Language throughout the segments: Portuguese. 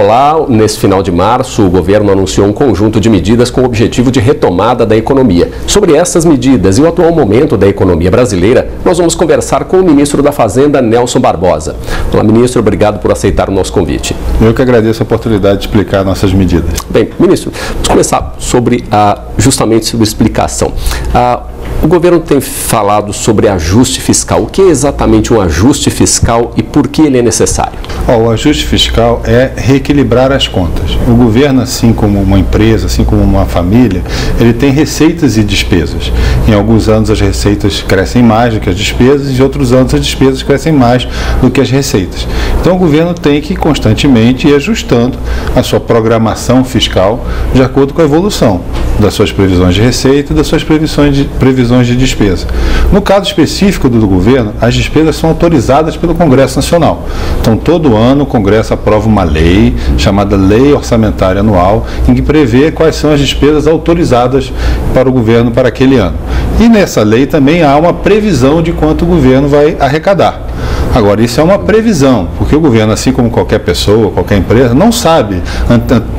Olá, nesse final de março, o governo anunciou um conjunto de medidas com o objetivo de retomada da economia. Sobre essas medidas e o atual momento da economia brasileira, nós vamos conversar com o ministro da Fazenda, Nelson Barbosa. Olá, ministro, obrigado por aceitar o nosso convite. Eu que agradeço a oportunidade de explicar nossas medidas. Bem, ministro, vamos começar sobre a, justamente sobre a explicação. A, o governo tem falado sobre ajuste fiscal. O que é exatamente um ajuste fiscal e por que ele é necessário? Oh, o ajuste fiscal é reequilibrar as contas. O governo, assim como uma empresa, assim como uma família, ele tem receitas e despesas. Em alguns anos as receitas crescem mais do que as despesas, e em outros anos as despesas crescem mais do que as receitas. Então o governo tem que constantemente ir ajustando a sua programação fiscal de acordo com a evolução das suas previsões de receita e das suas previsões de, previsões de despesa. No caso específico do, do governo, as despesas são autorizadas pelo Congresso Nacional. Então, todo ano o Congresso aprova uma lei chamada Lei Orçamentária Anual, em que prevê quais são as despesas autorizadas para o governo para aquele ano. E nessa lei também há uma previsão de quanto o governo vai arrecadar. Agora, isso é uma previsão, porque o governo, assim como qualquer pessoa, qualquer empresa, não sabe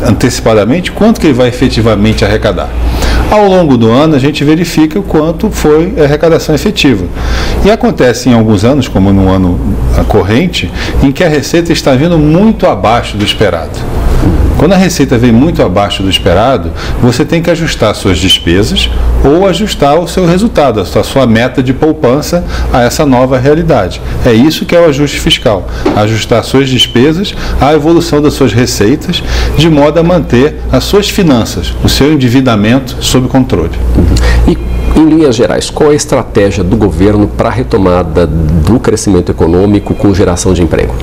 antecipadamente quanto que ele vai efetivamente arrecadar. Ao longo do ano, a gente verifica o quanto foi a arrecadação efetiva. E acontece em alguns anos, como no ano corrente, em que a receita está vindo muito abaixo do esperado. Quando a receita vem muito abaixo do esperado, você tem que ajustar suas despesas ou ajustar o seu resultado, a sua meta de poupança a essa nova realidade. É isso que é o ajuste fiscal. Ajustar suas despesas à evolução das suas receitas, de modo a manter as suas finanças, o seu endividamento sob controle. Em linhas gerais, qual é a estratégia do governo para a retomada do crescimento econômico com geração de emprego?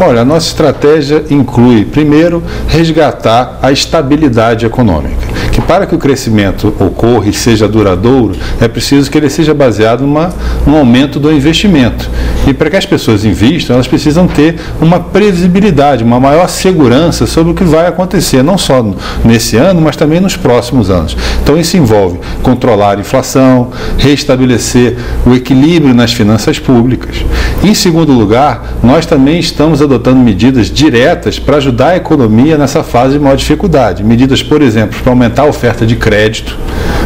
Olha, a nossa estratégia inclui, primeiro, resgatar a estabilidade econômica. Para que o crescimento ocorra e seja duradouro, é preciso que ele seja baseado numa, num aumento do investimento. E para que as pessoas invistam, elas precisam ter uma previsibilidade, uma maior segurança sobre o que vai acontecer, não só nesse ano, mas também nos próximos anos. Então isso envolve controlar a inflação, restabelecer o equilíbrio nas finanças públicas. Em segundo lugar, nós também estamos adotando medidas diretas para ajudar a economia nessa fase de maior dificuldade. Medidas, por exemplo, para aumentar a oferta de crédito,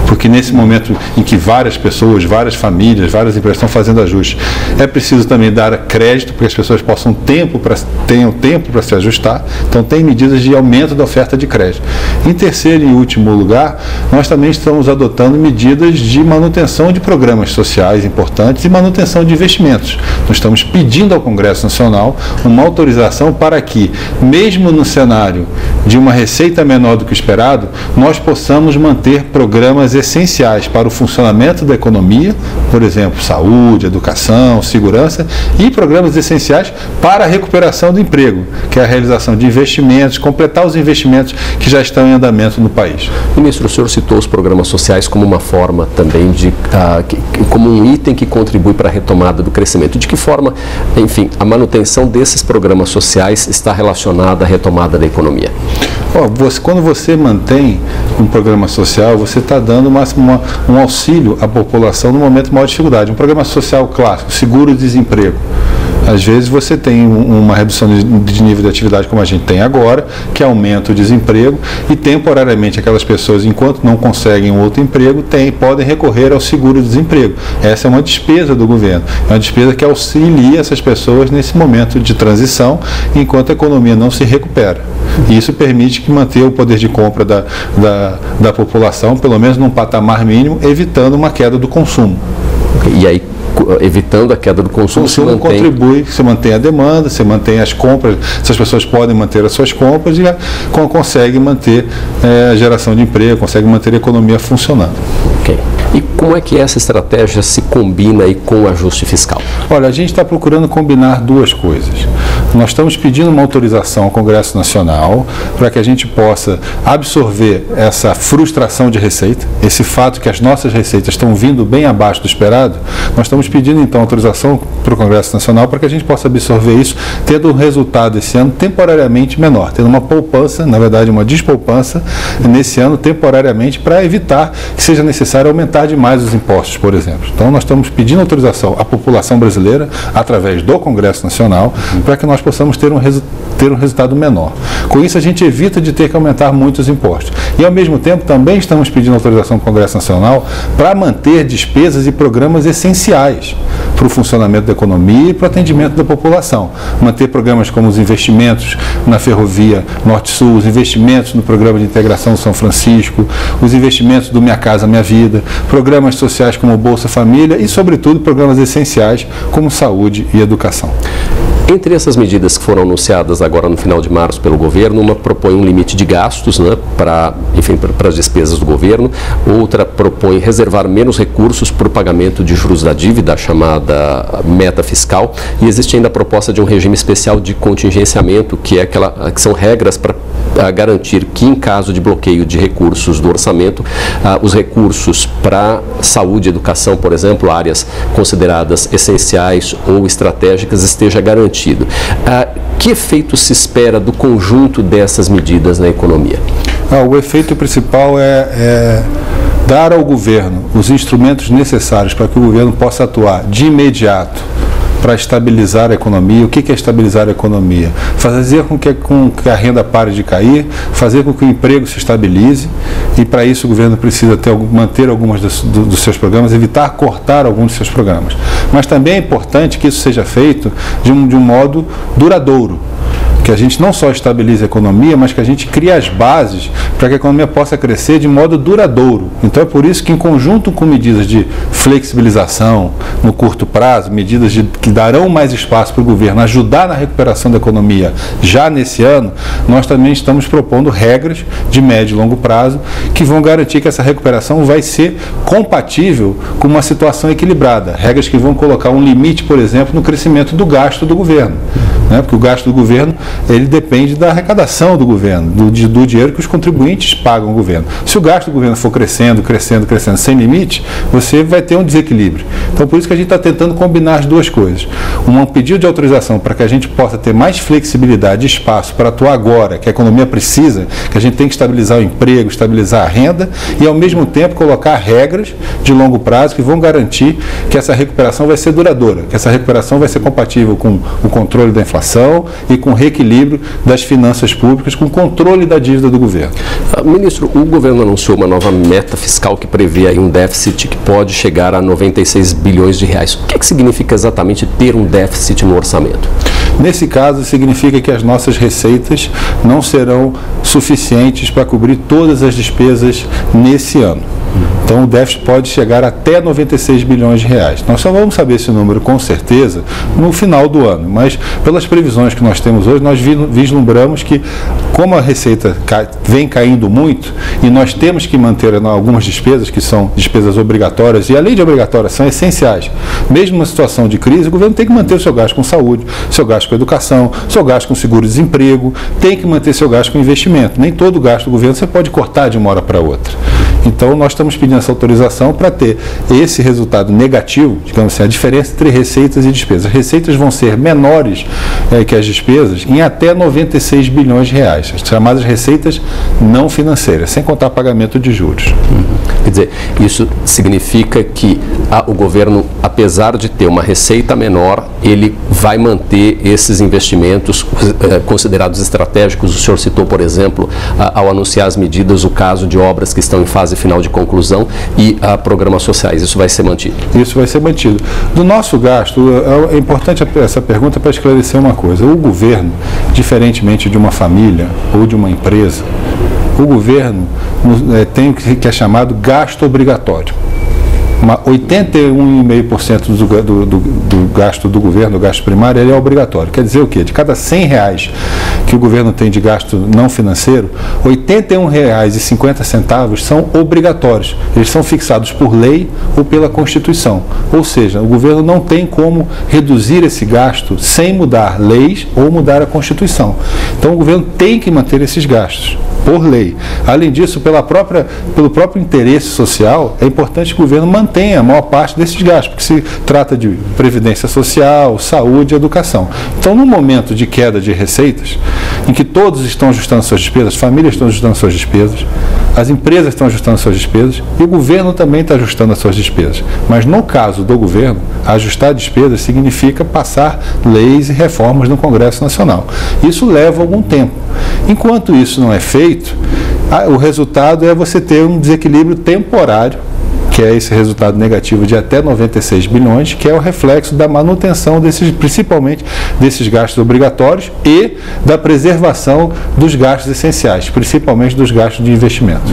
porque nesse momento em que várias pessoas, várias famílias, várias empresas estão fazendo ajustes, é preciso também dar crédito para que as pessoas possam tempo para tenham tempo para se ajustar. Então tem medidas de aumento da oferta de crédito. Em terceiro e último lugar, nós também estamos adotando medidas de manutenção de programas sociais importantes e manutenção de investimentos. Nós estamos pedindo ao Congresso Nacional uma autorização para que, mesmo no cenário de uma receita menor do que o esperado, nós possamos manter programas essenciais para o funcionamento da economia, por exemplo, saúde, educação, segurança, e programas essenciais para a recuperação do emprego, que é a realização de investimentos, completar os investimentos que já estão em andamento no país. Ministro, o senhor citou os programas sociais como uma forma também de, que, como um item que contribui para a retomada do crescimento. De que forma, enfim, a manutenção desses programas sociais está relacionada à retomada da economia? Oh, você, quando você mantém um programa social, você está dando uma, uma, um auxílio à população no momento de maior dificuldade. Um programa social clássico, seguro-desemprego. Às vezes você tem uma redução de nível de atividade como a gente tem agora, que aumenta o desemprego e temporariamente aquelas pessoas, enquanto não conseguem um outro emprego, tem, podem recorrer ao seguro-desemprego. Essa é uma despesa do governo, é uma despesa que auxilia essas pessoas nesse momento de transição, enquanto a economia não se recupera. E isso permite que mantenha o poder de compra da, da, da população, pelo menos num patamar mínimo, evitando uma queda do consumo. E aí, evitando a queda do consumo. O consumo mantém... contribui, você mantém a demanda, você mantém as compras, essas pessoas podem manter as suas compras e consegue manter é, a geração de emprego, consegue manter a economia funcionando. Ok. E como é que essa estratégia se combina aí com o ajuste fiscal? Olha, a gente está procurando combinar duas coisas. Nós estamos pedindo uma autorização ao Congresso Nacional para que a gente possa absorver essa frustração de receita, esse fato que as nossas receitas estão vindo bem abaixo do esperado. Nós estamos pedindo então autorização para o Congresso Nacional para que a gente possa absorver isso, tendo um resultado esse ano temporariamente menor, tendo uma poupança, na verdade uma despoupança nesse ano temporariamente para evitar que seja necessário aumentar demais os impostos, por exemplo. Então nós estamos pedindo autorização à população brasileira através do Congresso Nacional para que nós possamos ter um, ter um resultado menor. Com isso, a gente evita de ter que aumentar muitos impostos. E, ao mesmo tempo, também estamos pedindo autorização do Congresso Nacional para manter despesas e programas essenciais para o funcionamento da economia e para o atendimento da população. Manter programas como os investimentos na ferrovia Norte-Sul, os investimentos no programa de integração São Francisco, os investimentos do Minha Casa Minha Vida, programas sociais como Bolsa Família e, sobretudo, programas essenciais como saúde e educação. Entre essas medidas que foram anunciadas agora no final de março pelo governo, uma propõe um limite de gastos né, para, as despesas do governo, outra propõe reservar menos recursos para o pagamento de juros da dívida, a chamada meta fiscal, e existe ainda a proposta de um regime especial de contingenciamento, que, é aquela, que são regras para garantir que, em caso de bloqueio de recursos do orçamento, ah, os recursos para saúde e educação, por exemplo, áreas consideradas essenciais ou estratégicas, esteja garantido. Ah, que efeito se espera do conjunto dessas medidas na economia? Ah, o efeito principal é, é dar ao governo os instrumentos necessários para que o governo possa atuar de imediato para estabilizar a economia. O que é estabilizar a economia? Fazer com que, com que a renda pare de cair, fazer com que o emprego se estabilize, e para isso o governo precisa ter, manter alguns dos, dos seus programas, evitar cortar alguns dos seus programas. Mas também é importante que isso seja feito de um, de um modo duradouro que a gente não só estabilize a economia, mas que a gente crie as bases para que a economia possa crescer de modo duradouro. Então é por isso que, em conjunto com medidas de flexibilização no curto prazo, medidas de, que darão mais espaço para o governo ajudar na recuperação da economia já nesse ano, nós também estamos propondo regras de médio e longo prazo que vão garantir que essa recuperação vai ser compatível com uma situação equilibrada. Regras que vão colocar um limite, por exemplo, no crescimento do gasto do governo né? porque o gasto do governo ele depende da arrecadação do governo, do, do dinheiro que os contribuintes pagam ao governo. Se o gasto do governo for crescendo, crescendo, crescendo sem limite, você vai ter um desequilíbrio. Então, por isso que a gente está tentando combinar as duas coisas. Um pedido de autorização para que a gente possa ter mais flexibilidade e espaço para atuar agora, que a economia precisa, que a gente tem que estabilizar o emprego, estabilizar a renda e, ao mesmo tempo, colocar regras de longo prazo que vão garantir que essa recuperação vai ser duradoura, que essa recuperação vai ser compatível com o controle da inflação e com reequilíbrio das finanças públicas, com controle da dívida do governo. Ah, ministro, o governo anunciou uma nova meta fiscal que prevê um déficit que pode chegar a 96 bilhões de reais. O que, é que significa exatamente ter um déficit no orçamento? Nesse caso, significa que as nossas receitas não serão suficientes para cobrir todas as despesas nesse ano. Então o déficit pode chegar até 96 bilhões de reais. Nós só vamos saber esse número com certeza no final do ano, mas pelas previsões que nós temos hoje, nós vislumbramos que, como a receita vem caindo muito e nós temos que manter algumas despesas que são despesas obrigatórias e além de obrigatórias são essenciais, mesmo numa situação de crise, o governo tem que manter o seu gasto com saúde, seu gasto com educação, seu gasto com seguro-desemprego, tem que manter seu gasto com investimento. Nem todo gasto do governo você pode cortar de uma hora para outra. Então, nós estamos pedindo essa autorização para ter esse resultado negativo, digamos assim, a diferença entre receitas e despesas. As receitas vão ser menores é, que as despesas em até 96 bilhões de reais, as chamadas receitas não financeiras, sem contar pagamento de juros. Uhum. Quer dizer, isso significa que a, o governo, apesar de ter uma receita menor, ele vai manter esses investimentos eh, considerados estratégicos. O senhor citou, por exemplo, a, ao anunciar as medidas, o caso de obras que estão em fase final de conclusão e a programas sociais. Isso vai ser mantido? Isso vai ser mantido. Do nosso gasto, é, é importante essa pergunta para esclarecer uma coisa. O governo, diferentemente de uma família ou de uma empresa, o governo é, tem o que é chamado gasto obrigatório. 81,5% do, do, do, do gasto do governo, do gasto primário, ele é obrigatório. Quer dizer o quê? De cada 100 reais que o governo tem de gasto não financeiro, R$ 81,50 são obrigatórios. Eles são fixados por lei ou pela Constituição. Ou seja, o governo não tem como reduzir esse gasto sem mudar leis ou mudar a Constituição. Então o governo tem que manter esses gastos por lei. Além disso, pela própria, pelo próprio interesse social, é importante que o governo mantenha a maior parte desses gastos, porque se trata de previdência social, saúde e educação. Então, no momento de queda de receitas, em que todos estão ajustando suas despesas, as famílias estão ajustando suas despesas, as empresas estão ajustando suas despesas e o governo também está ajustando as suas despesas. Mas no caso do governo, ajustar despesas significa passar leis e reformas no Congresso Nacional. Isso leva algum tempo. Enquanto isso não é feito, o resultado é você ter um desequilíbrio temporário que é esse resultado negativo de até 96 bilhões, que é o reflexo da manutenção desses, principalmente desses gastos obrigatórios e da preservação dos gastos essenciais, principalmente dos gastos de investimento.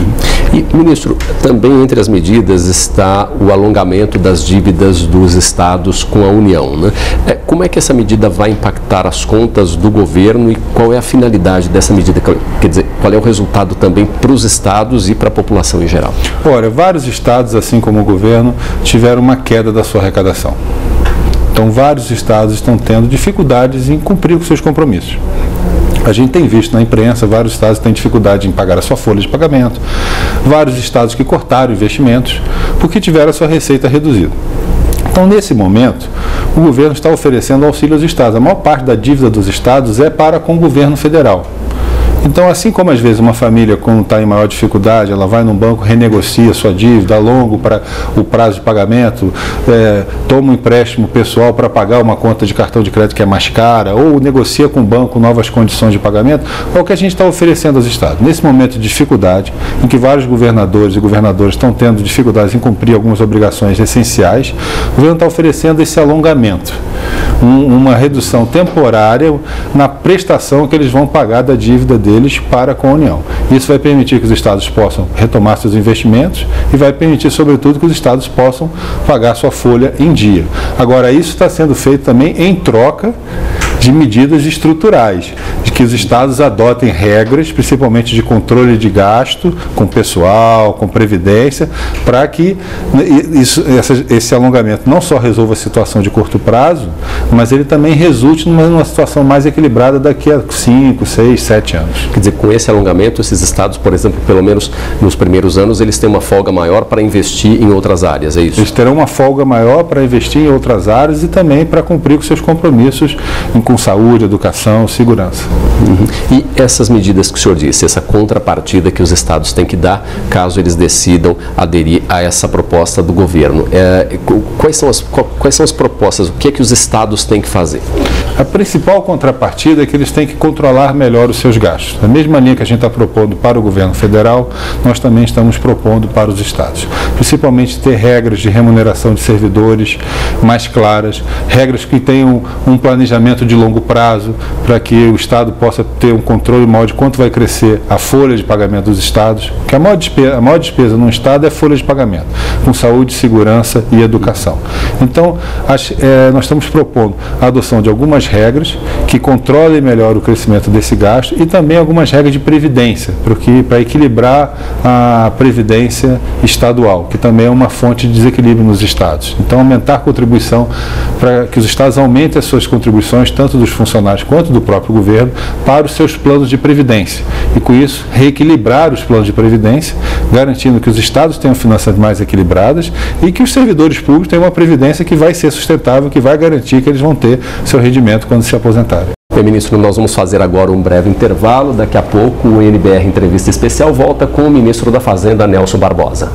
E, ministro, também entre as medidas está o alongamento das dívidas dos estados com a União. Né? É, como é que essa medida vai impactar as contas do governo e qual é a finalidade dessa medida? Quer dizer, qual é o resultado também para os estados e para a população em geral? Olha, vários estados, assim como o governo, tiveram uma queda da sua arrecadação. Então, vários estados estão tendo dificuldades em cumprir com seus compromissos. A gente tem visto na imprensa vários estados que têm dificuldade em pagar a sua folha de pagamento, vários estados que cortaram investimentos porque tiveram a sua receita reduzida. Então, nesse momento, o governo está oferecendo auxílio aos estados. A maior parte da dívida dos estados é para com o governo federal. Então, assim como às vezes uma família, quando está em maior dificuldade, ela vai num banco, renegocia sua dívida, longo para o prazo de pagamento, é, toma um empréstimo pessoal para pagar uma conta de cartão de crédito que é mais cara, ou negocia com o banco novas condições de pagamento, é o que a gente está oferecendo aos estados. Nesse momento de dificuldade, em que vários governadores e governadoras estão tendo dificuldades em cumprir algumas obrigações essenciais, o governo está oferecendo esse alongamento um, uma redução temporária na prestação que eles vão pagar da dívida deles para com a União. Isso vai permitir que os estados possam retomar seus investimentos e vai permitir, sobretudo, que os estados possam pagar sua folha em dia. Agora, isso está sendo feito também em troca de medidas estruturais, de que os estados adotem regras, principalmente de controle de gasto, com pessoal, com previdência, para que isso, esse alongamento não só resolva a situação de curto prazo, mas ele também resulte numa, numa situação mais equilibrada daqui a 5, 6, 7 anos. Quer dizer, com esse alongamento, esses estados, por exemplo, pelo menos nos primeiros anos, eles têm uma folga maior para investir em outras áreas, é isso? Eles terão uma folga maior para investir em outras áreas e também para cumprir com seus compromissos em com saúde, educação, segurança. Uhum. E essas medidas que o senhor disse, essa contrapartida que os estados têm que dar caso eles decidam aderir a essa proposta do governo, é, quais, são as, quais são as propostas? O que é que os estados têm que fazer? A principal contrapartida é que eles têm que controlar melhor os seus gastos. Na mesma linha que a gente está propondo para o governo federal, nós também estamos propondo para os estados. Principalmente ter regras de remuneração de servidores mais claras, regras que tenham um planejamento de longo prazo, para que o Estado possa ter um controle maior de quanto vai crescer a folha de pagamento dos Estados, que a maior despesa, a maior despesa num Estado é folha de pagamento, com saúde, segurança e educação. Então, as, é, nós estamos propondo a adoção de algumas regras que controlem melhor o crescimento desse gasto e também algumas regras de previdência, para equilibrar a previdência estadual, que também é uma fonte de desequilíbrio nos estados. Então, aumentar a contribuição para que os estados aumentem as suas contribuições, tanto dos funcionários quanto do próprio governo, para os seus planos de previdência. E com isso, reequilibrar os planos de previdência, garantindo que os estados tenham finanças mais equilibradas e que os servidores públicos tenham uma previdência que vai ser sustentável, que vai garantir que eles vão ter seu rendimento quando se aposentarem. Bem, ministro, nós vamos fazer agora um breve intervalo. Daqui a pouco o NBR Entrevista Especial volta com o ministro da Fazenda, Nelson Barbosa.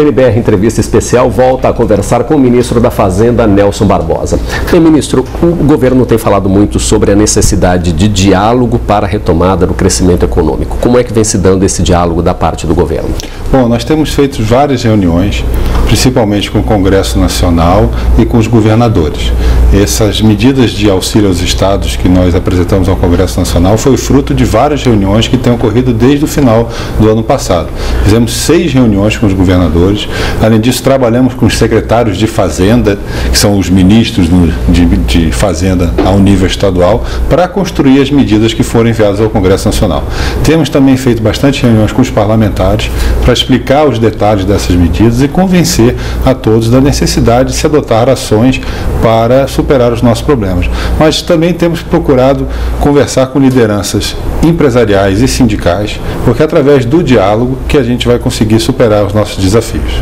NBR Entrevista Especial volta a conversar com o ministro da Fazenda, Nelson Barbosa. Bem, ministro, o governo tem falado muito sobre a necessidade de diálogo para a retomada do crescimento econômico. Como é que vem se dando esse diálogo da parte do governo? Bom, nós temos feito várias reuniões, principalmente com o Congresso Nacional e com os governadores. Essas medidas de auxílio aos estados que nós apresentamos ao Congresso Nacional foi fruto de várias reuniões que têm ocorrido desde o final do ano passado. Fizemos seis reuniões com os governadores Além disso, trabalhamos com os secretários de Fazenda, que são os ministros de, de Fazenda ao nível estadual, para construir as medidas que foram enviadas ao Congresso Nacional. Temos também feito bastante reuniões com os parlamentares para explicar os detalhes dessas medidas e convencer a todos da necessidade de se adotar ações para superar os nossos problemas. Mas também temos procurado conversar com lideranças empresariais e sindicais, porque é através do diálogo que a gente vai conseguir superar os nossos desafios.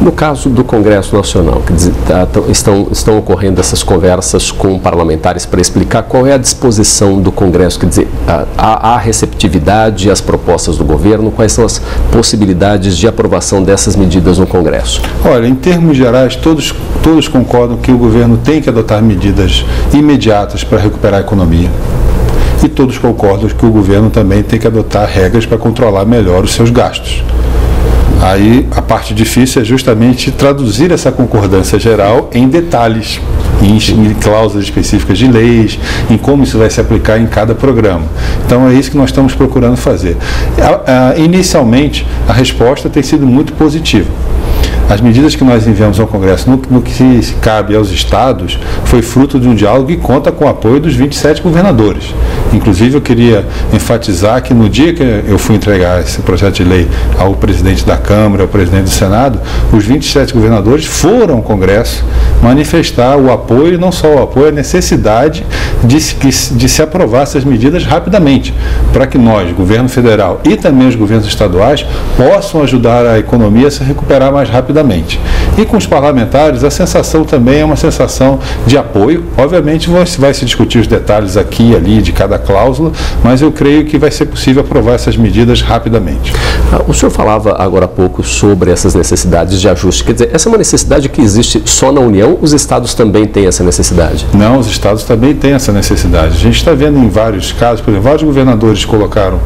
No caso do Congresso Nacional, que tá, estão, estão ocorrendo essas conversas com parlamentares para explicar qual é a disposição do Congresso, quer dizer, a, a receptividade às propostas do governo, quais são as possibilidades de aprovação dessas medidas no Congresso? Olha, em termos gerais, todos, todos concordam que o governo tem que adotar medidas imediatas para recuperar a economia e todos concordam que o governo também tem que adotar regras para controlar melhor os seus gastos. Aí a parte difícil é justamente traduzir essa concordância geral em detalhes, em, em, cláusulas específicas de leis, em como isso vai se aplicar em cada programa. Então é isso que nós estamos procurando fazer. inicialmente, a resposta tem sido muito positiva. As medidas que nós enviamos ao Congresso, no, no, que cabe aos estados, foi fruto de um diálogo e conta com o apoio dos 27 governadores. Inclusive, eu queria enfatizar que no dia que eu fui entregar esse projeto de lei ao presidente da Câmara, ao presidente do Senado, os 27 governadores foram ao Congresso manifestar o apoio, não só o apoio, a necessidade de, de se aprovar essas medidas rapidamente, para que nós, governo federal e também os governos estaduais, possam ajudar a economia a se recuperar mais rapidamente. E com os parlamentares, a sensação também é uma sensação de apoio. Obviamente, vai se discutir os detalhes aqui e ali de cada cláusula, mas eu creio que vai ser possível aprovar essas medidas rapidamente. Ah, o senhor falava agora há pouco sobre essas necessidades de ajuste. Quer dizer, essa é uma necessidade que existe só na União? Os estados também têm essa necessidade? Não, os estados também têm essa necessidade. A gente está vendo em vários casos, por exemplo, vários governadores colocaram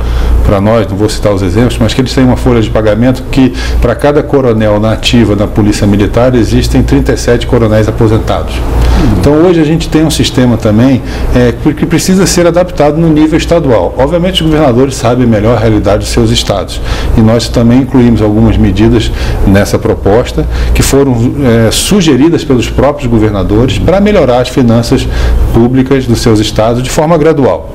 para nós, não vou citar os exemplos, mas que eles têm uma folha de pagamento que para cada coronel na ativa na Polícia Militar existem 37 coronéis aposentados. Então hoje a gente tem um sistema também é, que precisa ser adaptado no nível estadual. Obviamente os governadores sabem melhor a realidade dos seus estados. E nós também incluímos algumas medidas nessa proposta que foram é, sugeridas pelos próprios governadores para melhorar as finanças públicas dos seus estados de forma gradual.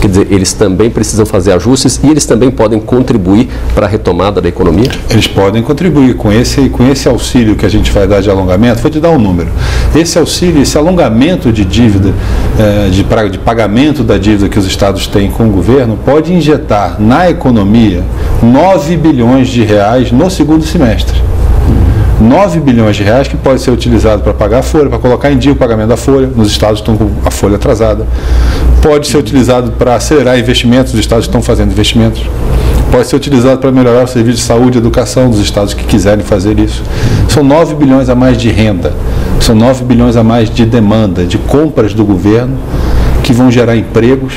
Quer dizer, eles também precisam fazer ajustes e eles também podem contribuir para a retomada da economia? Eles podem contribuir com esse, com esse auxílio que a gente vai dar de alongamento. Vou te dar um número. Esse auxílio, esse alongamento de dívida, eh, de, de pagamento da dívida que os estados têm com o governo, pode injetar na economia 9 bilhões de reais no segundo semestre. 9 bilhões de reais que pode ser utilizado para pagar a folha, para colocar em dia o pagamento da folha, nos estados estão com a folha atrasada. Pode ser utilizado para acelerar investimentos, os estados estão fazendo investimentos. Pode ser utilizado para melhorar o serviço de saúde e educação dos estados que quiserem fazer isso. São 9 bilhões a mais de renda, são 9 bilhões a mais de demanda, de compras do governo, que vão gerar empregos,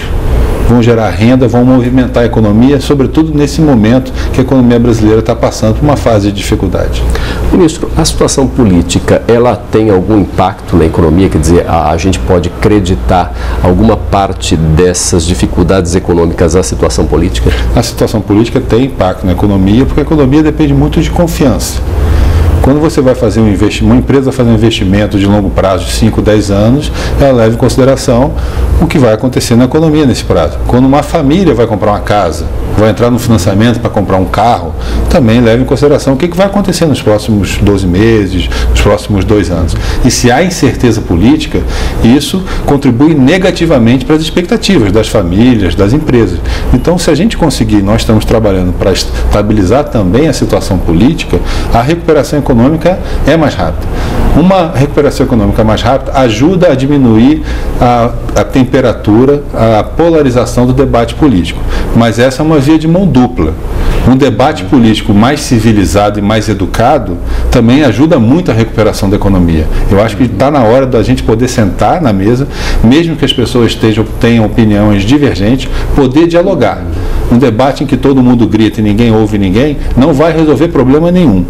vão gerar renda, vão movimentar a economia, sobretudo nesse momento que a economia brasileira está passando por uma fase de dificuldade. Ministro, a situação política, ela tem algum impacto na economia? Quer dizer, a, a gente pode acreditar alguma parte dessas dificuldades econômicas à situação política? A situação política tem impacto na economia, porque a economia depende muito de confiança. Quando você vai fazer um investimento, uma empresa fazer um investimento de longo prazo, de 5, 10 anos, ela leva em consideração o que vai acontecer na economia nesse prazo. Quando uma família vai comprar uma casa, vai entrar no financiamento para comprar um carro, também leva em consideração o que vai acontecer nos próximos 12 meses, nos próximos dois anos. E se há incerteza política, isso contribui negativamente para as expectativas das famílias, das empresas. Então, se a gente conseguir, nós estamos trabalhando para estabilizar também a situação política, a recuperação econômica econômica é mais rápida. Uma recuperação econômica mais rápida ajuda a diminuir a, a temperatura, a polarização do debate político. Mas essa é uma via de mão dupla. Um debate político mais civilizado e mais educado também ajuda muito a recuperação da economia. Eu acho que está na hora da gente poder sentar na mesa, mesmo que as pessoas estejam, tenham opiniões divergentes, poder dialogar. Um debate em que todo mundo grita e ninguém ouve ninguém não vai resolver problema nenhum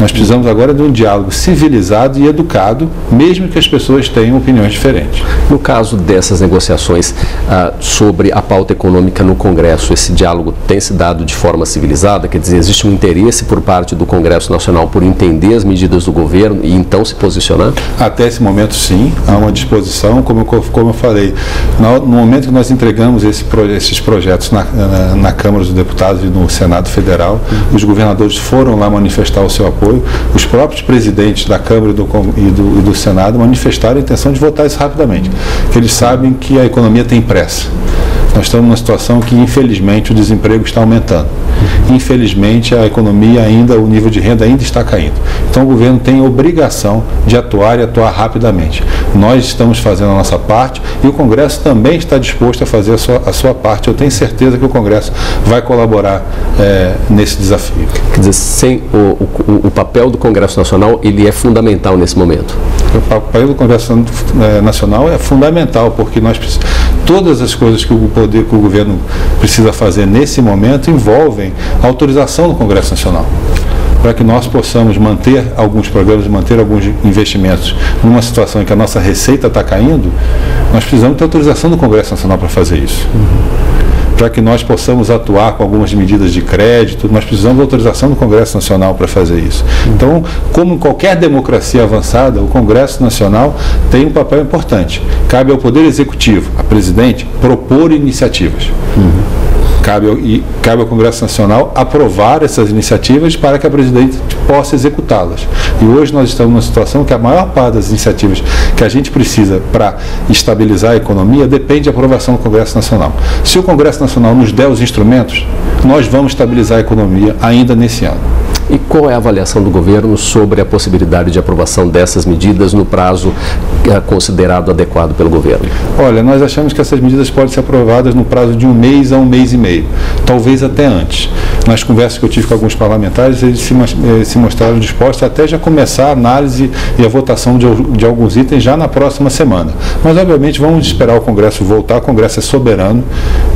Nós precisamos agora de um diálogo civilizado e educado, mesmo que as pessoas tenham opiniões diferentes. No caso dessas negociações ah, sobre a pauta econômica no Congresso, esse diálogo tem se dado de forma civilizada? Quer dizer, existe um interesse por parte do Congresso Nacional por entender as medidas do governo e então se posicionar? Até esse momento, sim, há uma disposição, como, como eu falei, no, momento que nós entregamos esse, esses projetos na, na, na, Câmara dos Deputados e no Senado Federal, os governadores foram lá manifestar o seu apoio, os próprios presidentes da Câmara e do, e do, e do Senado manifestaram a intenção de votar isso rapidamente, eles sabem que a economia tem pressa. Nós estamos numa situação que, infelizmente, o desemprego está aumentando. Infelizmente, a economia ainda, o nível de renda ainda está caindo. Então, o governo tem obrigação de atuar e atuar rapidamente. Nós estamos fazendo a nossa parte e o Congresso também está disposto a fazer a sua, a sua parte. Eu tenho certeza que o Congresso vai colaborar é, nesse desafio. Quer dizer, sem o, o, o, papel do Congresso Nacional, ele é fundamental nesse momento. O papel do Congresso é, Nacional é fundamental, porque nós todas as coisas que o poder, que o governo precisa fazer nesse momento envolvem a autorização do Congresso Nacional para que nós possamos manter alguns programas, manter alguns investimentos numa situação em que a nossa receita está caindo, nós precisamos ter autorização do Congresso Nacional para fazer isso. Uhum para que nós possamos atuar com algumas medidas de crédito, nós precisamos da autorização do Congresso Nacional para fazer isso. Então, como em qualquer democracia avançada, o Congresso Nacional tem um papel importante. Cabe ao Poder Executivo, a presidente, propor iniciativas. Uhum. Cabe ao, e cabe ao Congresso Nacional aprovar essas iniciativas para que a presidente possa executá-las. E hoje nós estamos numa situação que a maior parte das iniciativas que a gente precisa para estabilizar a economia depende da aprovação do Congresso Nacional. Se o Congresso Nacional nos der os instrumentos, nós vamos estabilizar a economia ainda nesse ano. E qual é a avaliação do governo sobre a possibilidade de aprovação dessas medidas no prazo é considerado adequado pelo governo? Olha, nós achamos que essas medidas podem ser aprovadas no prazo de um mês a um mês e meio, talvez até antes. Nas conversas que eu tive com alguns parlamentares, eles se, eh, se mostraram dispostos até já começar a análise e a votação de, de alguns itens já na próxima semana. Mas, obviamente, vamos esperar o Congresso voltar. O Congresso é soberano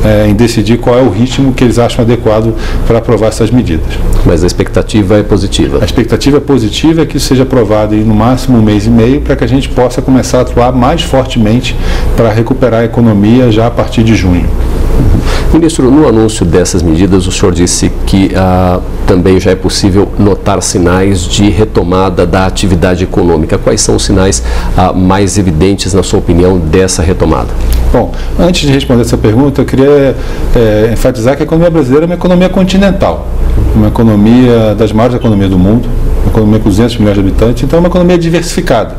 é, em decidir qual é o ritmo que eles acham adequado para aprovar essas medidas. Mas a expectativa é positiva? A expectativa é positiva é que isso seja aprovado em no máximo um mês e meio para que a gente possa começar a atuar mais fortemente para recuperar a economia já a partir de junho. Ministro, no anúncio dessas medidas, o senhor disse que ah, também já é possível notar sinais de retomada da atividade econômica. Quais são os sinais ah, mais evidentes, na sua opinião, dessa retomada? Bom, antes de responder essa pergunta, eu queria é, enfatizar que a economia brasileira é uma economia continental, uma economia das maiores economias do mundo, uma economia com 200 milhões de habitantes, então é uma economia diversificada.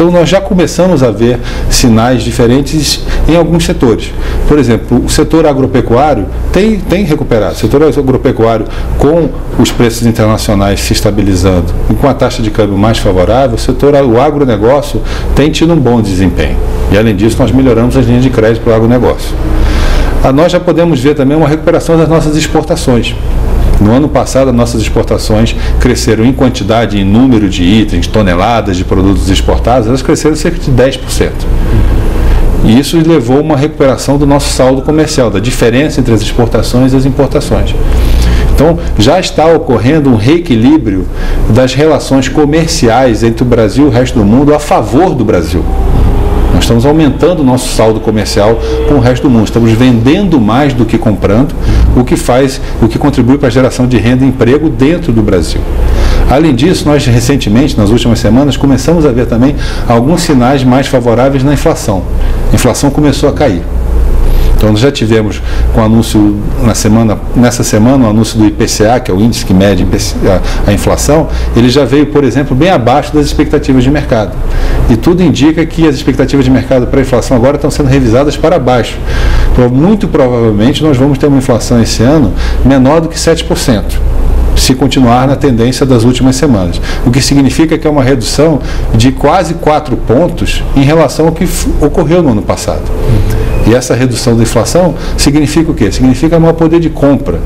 Então nós já começamos a ver sinais diferentes em alguns setores. Por exemplo, o setor agropecuário tem, tem recuperado. O setor agropecuário, com os preços internacionais se estabilizando e com a taxa de câmbio mais favorável, o setor o agronegócio tem tido um bom desempenho. E além disso, nós melhoramos as linhas de crédito para o agronegócio. Ah, nós já podemos ver também uma recuperação das nossas exportações. No ano passado, nossas exportações cresceram em quantidade, em número de itens, toneladas de produtos exportados, elas cresceram cerca de 10%. E isso levou a uma recuperação do nosso saldo comercial, da diferença entre as exportações e as importações. Então, já está ocorrendo um reequilíbrio das relações comerciais entre o Brasil e o resto do mundo a favor do Brasil. Nós estamos aumentando o nosso saldo comercial com o resto do mundo. Estamos vendendo mais do que comprando, o que faz, o que contribui para a geração de renda e emprego dentro do Brasil. Além disso, nós recentemente, nas últimas semanas, começamos a ver também alguns sinais mais favoráveis na inflação. A inflação começou a cair. Então nós já tivemos com o anúncio na semana, nessa semana, o anúncio do IPCA, que é o índice que mede a, a inflação, ele já veio, por exemplo, bem abaixo das expectativas de mercado. E tudo indica que as expectativas de mercado para a inflação agora estão sendo revisadas para baixo. Então, muito provavelmente nós vamos ter uma inflação esse ano menor do que 7% se continuar na tendência das últimas semanas. O que significa que é uma redução de quase 4 pontos em relação ao que ocorreu no ano passado. E essa redução da inflação significa o quê? Significa maior poder de compra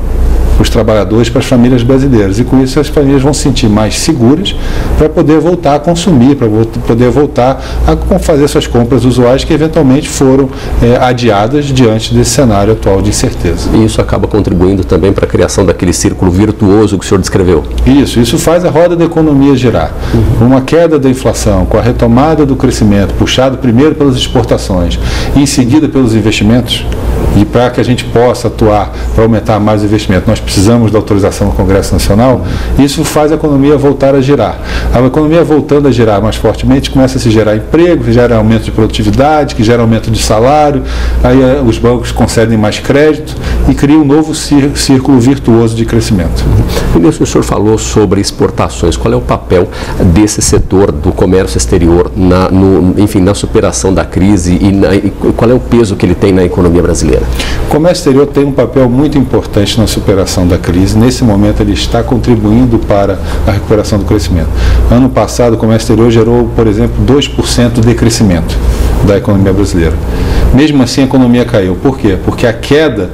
os trabalhadores, para as famílias brasileiras. E com isso as famílias vão se sentir mais seguras para poder voltar a consumir, para poder voltar a fazer suas compras usuais que eventualmente foram é, adiadas diante desse cenário atual de incerteza. E isso acaba contribuindo também para a criação daquele círculo virtuoso que o senhor descreveu. Isso, isso faz a roda da economia girar. Uhum. Uma queda da inflação, com a retomada do crescimento, puxado primeiro pelas exportações e em seguida pelos investimentos, e para que a gente possa atuar para aumentar mais o investimento, nós precisamos da autorização do Congresso Nacional. Isso faz a economia voltar a girar. A economia voltando a girar mais fortemente, começa a se gerar emprego, gera aumento de produtividade, que gera aumento de salário, aí eh, os bancos concedem mais crédito e cria um novo círculo virtuoso de crescimento. Ministro, o senhor falou sobre exportações. Qual é o papel desse setor do comércio exterior na, no, enfim, na superação da crise e, na, e qual é o peso que ele tem na economia brasileira? O comércio exterior tem um papel muito importante na superação da crise. Nesse momento, ele está contribuindo para a recuperação do crescimento. Ano passado, o comércio exterior gerou, por exemplo, 2% de crescimento da economia brasileira. Mesmo assim, a economia caiu. Por quê? Porque a queda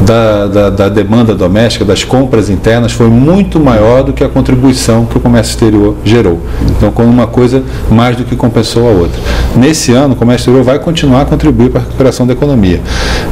da, da, da, demanda doméstica, das compras internas, foi muito maior do que a contribuição que o comércio exterior gerou. Então, como uma coisa mais do que compensou a outra. Nesse ano, o comércio exterior vai continuar a contribuir para a recuperação da economia.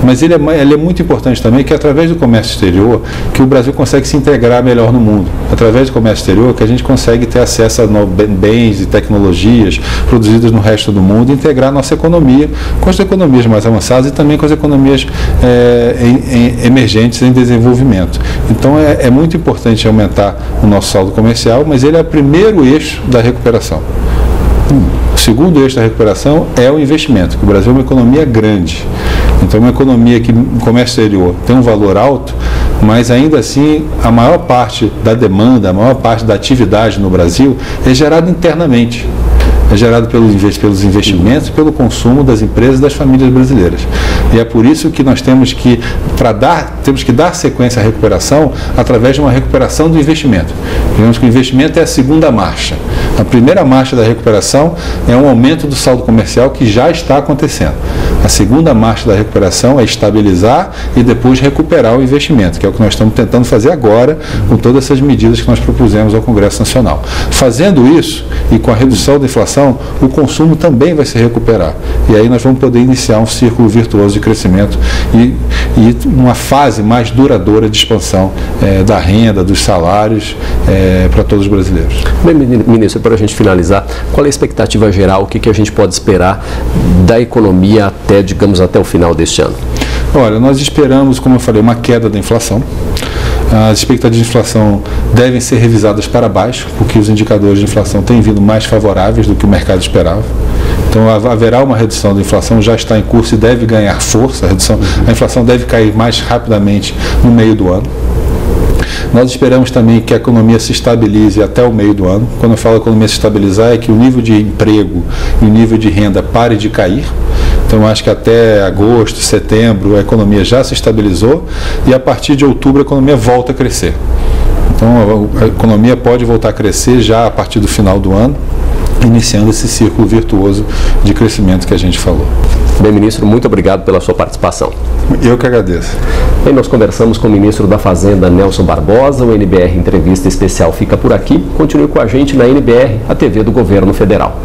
Mas ele é, ele é muito importante também que, através do comércio exterior, que o Brasil consegue se integrar melhor no mundo. Através do comércio exterior, que a gente consegue ter acesso a bens e tecnologias produzidas no resto do mundo e integrar a nossa economia com as economias mais avançadas e também com as economias é, em, em emergentes em desenvolvimento. Então é, é muito importante aumentar o nosso saldo comercial, mas ele é o primeiro eixo da recuperação. O segundo eixo da recuperação é o investimento, que o Brasil é uma economia grande. Então, uma economia que no comércio exterior tem um valor alto, mas ainda assim a maior parte da demanda, a maior parte da atividade no Brasil é gerada internamente é gerado pelos, pelos investimentos, pelo consumo das empresas e das famílias brasileiras. E é por isso que nós temos que, para dar, temos que dar sequência à recuperação através de uma recuperação do investimento. Digamos que o investimento é a segunda marcha. A primeira marcha da recuperação é um aumento do saldo comercial que já está acontecendo. A segunda marcha da recuperação é estabilizar e depois recuperar o investimento, que é o que nós estamos tentando fazer agora com todas essas medidas que nós propusemos ao Congresso Nacional. Fazendo isso e com a redução da inflação, o consumo também vai se recuperar. E aí nós vamos poder iniciar um círculo virtuoso de crescimento e, e uma fase mais duradoura de expansão é, da renda, dos salários é, para todos os brasileiros. Bem, ministro, para a gente finalizar, qual é a expectativa geral, o que, que a gente pode esperar da economia até, digamos, até o final deste ano? Olha, nós esperamos, como eu falei, uma queda da inflação. As expectativas de inflação devem ser revisadas para baixo, porque os indicadores de inflação têm vindo mais favoráveis do que o mercado esperava. Então haverá uma redução da inflação, já está em curso e deve ganhar força. A, redução, a inflação deve cair mais rapidamente no meio do ano. Nós esperamos também que a economia se estabilize até o meio do ano. Quando eu falo economia se estabilizar, é que o nível de emprego e o nível de renda pare de cair. Então, acho que até agosto, setembro, a economia já se estabilizou e a partir de outubro a economia volta a crescer. Então, a economia pode voltar a crescer já a partir do final do ano, iniciando esse círculo virtuoso de crescimento que a gente falou. Bem, ministro, muito obrigado pela sua participação. Eu que agradeço. Bem, nós conversamos com o ministro da Fazenda, Nelson Barbosa. O NBR Entrevista Especial fica por aqui. Continue com a gente na NBR, a TV do Governo Federal.